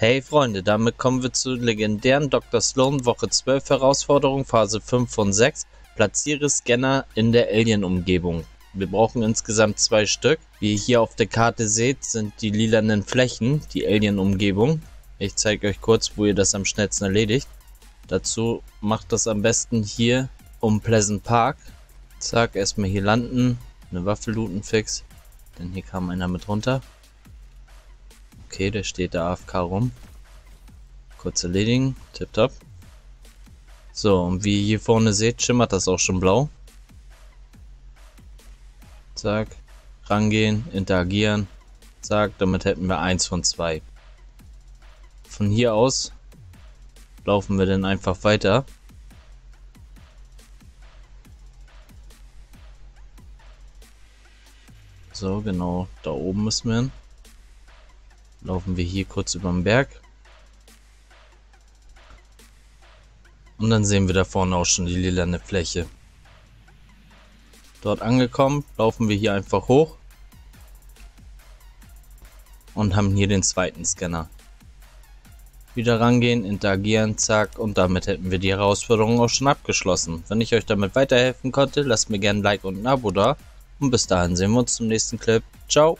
Hey Freunde, damit kommen wir zur legendären Dr. Sloan Woche 12 Herausforderung Phase 5 von 6. Platziere Scanner in der Alien-Umgebung. Wir brauchen insgesamt zwei Stück. Wie ihr hier auf der Karte seht, sind die lilanen Flächen die Alien-Umgebung. Ich zeige euch kurz, wo ihr das am schnellsten erledigt. Dazu macht das am besten hier um Pleasant Park. Zack, erstmal hier landen, eine Waffe looten fix. Denn hier kam einer mit runter. Okay, der steht da AFK rum. Kurz erledigen, tipptopp. So, und wie ihr hier vorne seht, schimmert das auch schon blau. Zack, rangehen, interagieren. Zack, damit hätten wir eins von zwei. Von hier aus laufen wir dann einfach weiter. So, genau, da oben müssen wir hin laufen wir hier kurz über den Berg. Und dann sehen wir da vorne auch schon die lilane Fläche. Dort angekommen, laufen wir hier einfach hoch. Und haben hier den zweiten Scanner. Wieder rangehen, interagieren, zack. Und damit hätten wir die Herausforderung auch schon abgeschlossen. Wenn ich euch damit weiterhelfen konnte, lasst mir gerne ein Like und ein Abo da. Und bis dahin sehen wir uns zum nächsten Clip. Ciao.